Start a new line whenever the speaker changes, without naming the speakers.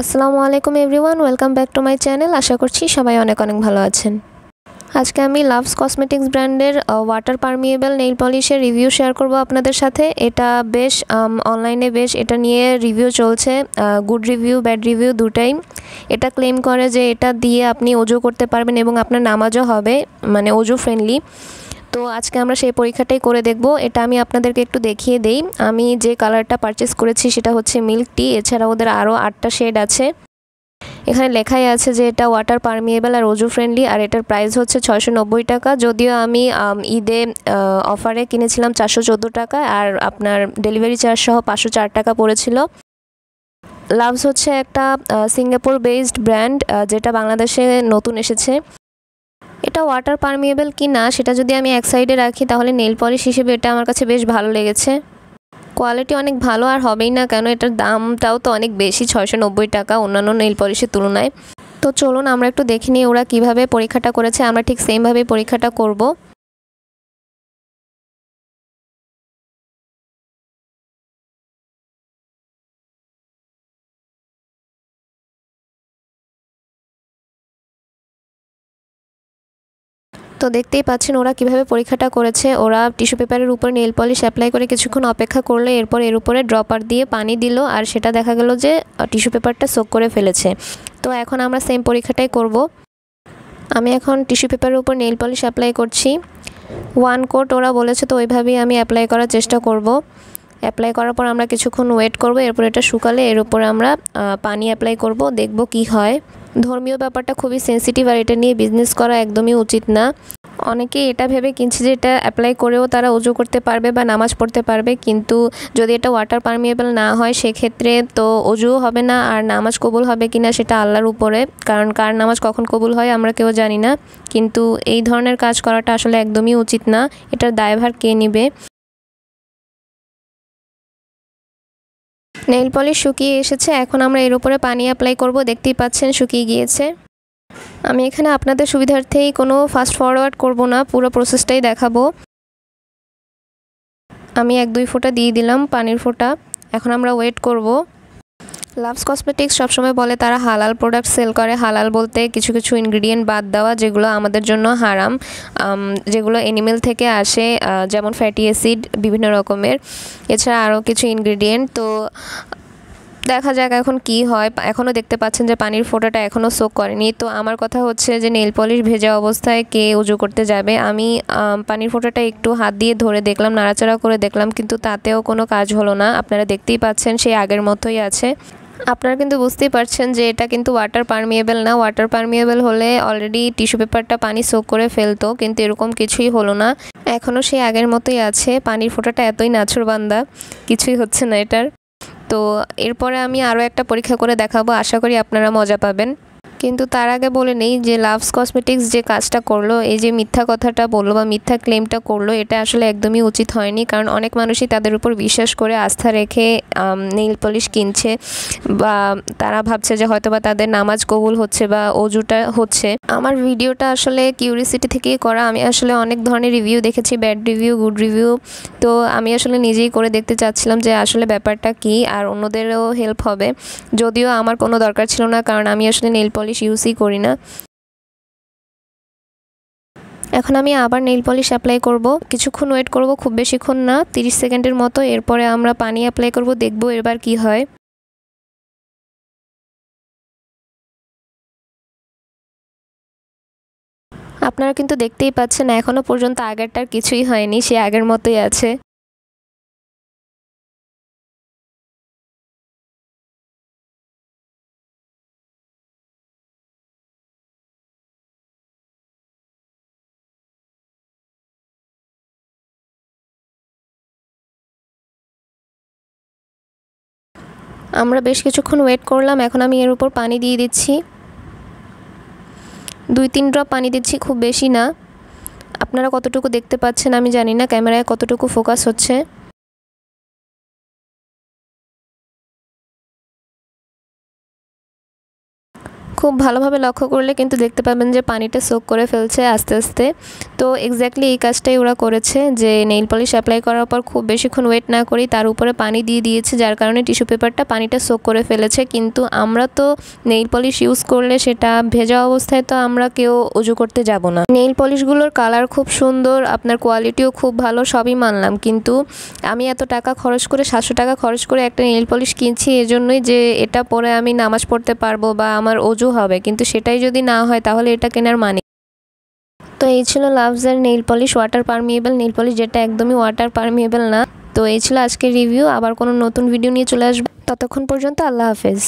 আসসালামু আলাইকুম everyone, welcome back to my channel. আশা করছি সবাই অনেক অনেক ভালো আছেন। আজকে আমি লাভস কসমেটিক্স ব্র্যান্ডের ওয়াটার পারমিয়েবল নেইল পলিশের রিভিউ শেয়ার করব আপনাদের সাথে। এটা বেশ অনলাইনে বেশ, এটা নিয়ে রিভিউ চলছে গুড রিভিউ ব্যাড রিভিউ দুটাই। এটা ক্লেম করে যে এটা দিয়ে আপনি ওজো করতে পারবেন এবং আপনার নামাজও হবে মানে ওজো ফ্রেন্ডলি তো আজকে আমরা সেই পরীক্ষাটাই করে দেখব। এটা আমি আপনাদেরকে একটু দেখিয়ে দেই। আমি যে কালারটা পারচেস করেছি সেটা হচ্ছে মিল্ক টি এছাড়া ওদের আরও আটটা শেড আছে। এখানে লেখাই আছে যে এটা ওয়াটার পারমিয়েবল আর ওজু ফ্রেন্ডলি আর এটার প্রাইস হচ্ছে ছয়শো নব্বই টাকা। যদিও আমি ঈদে অফারে কিনেছিলাম চারশো চোদ্দ টাকা, আর আপনার ডেলিভারি চার্জ সহ পাঁচশো চার টাকা পড়েছিল। লাভস হচ্ছে একটা সিঙ্গাপুর বেসড ব্র্যান্ড যেটা বাংলাদেশে নতুন এসেছে। এটা ওয়াটার পারমিয়েবল কি না সেটা যদি আমি এক সাইডে রাখি, তাহলে নেল পলিশ হিসেবে এটা আমার কাছে বেশ ভালো লেগেছে। কোয়ালিটি অনেক ভালো আর হবেই না কেন, এটার দামটাও তো অনেক বেশি ছয়শো নব্বই টাকা অন্যান্য নেল পলিশের তুলনায়। তো চলুন আমরা একটু দেখে নিই ওরা কীভাবে পরীক্ষাটা করেছে, আমরা ঠিক সেমভাবেই পরীক্ষাটা করব। তো দেখতেই পাচ্ছেন ওরা কীভাবে পরীক্ষাটা করেছে। ওরা টিস্যু পেপারের উপর নেল পলিশ অ্যাপ্লাই করে কিছুক্ষণ অপেক্ষা করলে, এরপর এর উপরে ড্রপার দিয়ে পানি দিল আর সেটা দেখা গেল যে টিস্যু পেপারটা সোক করে ফেলেছে। তো এখন আমরা সেম পরীক্ষাটাই করব। আমি এখন টিস্যু পেপারের উপর নেল পলিশ অ্যাপ্লাই করছি। ওয়ান কোট ওরা বলেছে, তো ওইভাবেই আমি অ্যাপ্লাই করার চেষ্টা করব। অ্যাপ্লাই করার পর আমরা কিছুক্ষণ ওয়েট করব, এরপর এটা শুকালে এর উপরে আমরা পানি অ্যাপ্লাই করব, দেখব কি হয়। ধর্মীয় ব্যাপারটা খুবই সেন্সিটিভ আর এটা নিয়ে বিজনেস করা একদমই উচিত না। অনেকে এটা ভেবে কিনছে যে এটা অ্যাপ্লাই করেও তারা উজু করতে পারবে বা নামাজ পড়তে পারবে, কিন্তু যদি এটা ওয়াটার পারমিয়েবল না হয়, সেক্ষেত্রে তো অজুও হবে না আর নামাজ কবুল হবে কি না সেটা আল্লাহর উপরে, কারণ কার নামাজ কখন কবুল হয় আমরা কেউ জানি না। কিন্তু এই ধরনের কাজ করাটা আসলে একদমই উচিত না, এটার দায়ভার কে নিবে? নেইল পলিশ শুকিয়ে এসেছে, এখন আমরা এর উপরে পানি অ্যাপ্লাই করব, দেখতেই পাচ্ছেন শুকিয়ে গিয়েছে। আমি এখানে আপনাদের সুবিধার্থেই কোনো ফাস্ট ফরওয়ার্ড করব না, পুরো প্রসেসটাই দেখাবো। আমি এক দুই ফোঁটা দিয়ে দিলাম পানির ফোঁটা, এখন আমরা ওয়েট করব। লাভস কসমেটিক্স সবসময় বলে তারা হালাল প্রোডাক্ট সেল করে। হালাল বলতে কিছু কিছু ইনগ্রিডিয়েন্ট বাদ দেওয়া যেগুলো আমাদের জন্য হারাম যেগুলো এনিমেল থেকে আসে যেমন ফ্যাটি অ্যাসিড বিভিন্ন রকমের। এছাড়া আরও কিছু ইনগ্রিডিয়েন্ট তো দেখা যাক এখন কি হয়। এখনও দেখতে পাচ্ছেন যে পানির ফোঁটাটা এখনও সোক করেনি। তো আমার কথা হচ্ছে যে নেল পলিশ ভেজা অবস্থায় কে উজু করতে যাবে? আমি পানির ফোঁটাটা একটু হাত দিয়ে ধরে দেখলাম, নাড়াচাড়া করে দেখলাম, কিন্তু তাতেও কোনো কাজ হলো না। আপনারা দেখতেই পাচ্ছেন সেই আগের মতোই আছে। আপনারা কিন্তু বুঝতেই পারছেন যে এটা কিন্তু ওয়াটার পারমিয়েবল না। ওয়াটার পারমিয়েবল হলে অলরেডি টিস্যু পেপারটা পানি সোক করে ফেলতো, কিন্তু এরকম কিছুই হলো না। এখনও সেই আগের মতোই আছে। পানির ফোঁটাটা এতই নাছরবান্দা, কিছুই হচ্ছে না এটার। তো এরপরে আমি আরও একটা পরীক্ষা করে দেখাবো। আশা করি আপনারা মজা পাবেন। কিন্তু তার আগে বলে নেই যে লাভস কসমেটিক্স যে কাজটা করল, এই যে মিথ্যা কথাটা বলল বা মিথ্যা ক্লেমটা করল, এটা আসলে একদমই উচিত হয়নি। কারণ অনেক মানুষই তাদের উপর বিশ্বাস করে আস্থা রেখে নেইল পলিশ কিনছে বা তারা ভাবছে যে হয়তো বা তাদের নামাজ কবুল হচ্ছে বা অজুটা হচ্ছে। আমার ভিডিওটা আসলে কিউরিসিটি থেকেই করা। আমি আসলে অনেক ধরনের রিভিউ দেখেছি ব্যাড রিভিউ গুড রিভিউ তো আমি আসলে নিজেই করে দেখতে চাচ্ছিলাম যে আসলে ব্যাপারটা কি, আর অন্যদেরও হেল্প হবে। যদিও আমার কোনো দরকার ছিল না, কারণ আমি আসলে নেইল পলিশ পলিশ ইউজই করি না। এখন আমি আবার নেইল পলিশ অ্যাপ্লাই করব। কিছুক্ষণ ওয়েট করব, খুব বেশিক্ষণ না 30 সেকেন্ডের মতো। এরপরে আমরা পানি অ্যাপ্লাই করব, দেখব এবার কি হয়। আপনারা কিন্তু দেখতেই পাচ্ছেন এখনও পর্যন্ত আগেরটার কিছুই হয়নি, সে আগের মতোই আছে। আমরা বেশ কিছুক্ষণ ওয়েট করলাম, এখন আমি এর উপর পানি দিয়ে দিচ্ছি। দুই তিন ড্রপ পানি দিচ্ছি, খুব বেশি না। আপনারা কতটুকু দেখতে পাচ্ছেন আমি জানি না, ক্যামেরায় কতটুকু ফোকাস হচ্ছে। খুব ভালোভাবে লক্ষ্য করলে কিন্তু দেখতে পাবেন যে পানিটা সোক করে ফেলছে আস্তে আস্তে। তো এক্স্যাক্টলি এই কাজটাই ওরা করেছে যে নেইল পলিশ অ্যাপ্লাই করার পর খুব বেশিক্ষণ ওয়েট না করি তার উপরে পানি দিয়ে দিয়েছে, যার কারণে টিস্যু পেপারটা পানিটা সোক করে ফেলেছে। কিন্তু আমরা তো নেইল পলিশ ইউজ করলে সেটা ভেজা অবস্থায় তো আমরা কেউ উজু করতে যাব না। নেইল পলিশগুলোর কালার খুব সুন্দর, আপনার কোয়ালিটিও খুব ভালো, সবই মানলাম। কিন্তু আমি এত টাকা খরচ করে, সাতশো টাকা খরচ করে একটা নেইল পলিশ কিনছি, এজন্যই যে এটা পরে আমি নামাজ পড়তে পারব বা আমার অজু হবে, কিন্তু সেটাই যদি না হয় তাহলে এটা কেনার মানে তো এই ছিল লাভসের nail polish water permeable nail polish যেটা একদমই ওয়াটার পারমিয়েবল না। তো এই ছিল আজকের রিভিউ আবার কোনো নতুন ভিডিও নিয়ে চলে আসবে। ততক্ষণ পর্যন্ত আল্লাহ হাফেজ।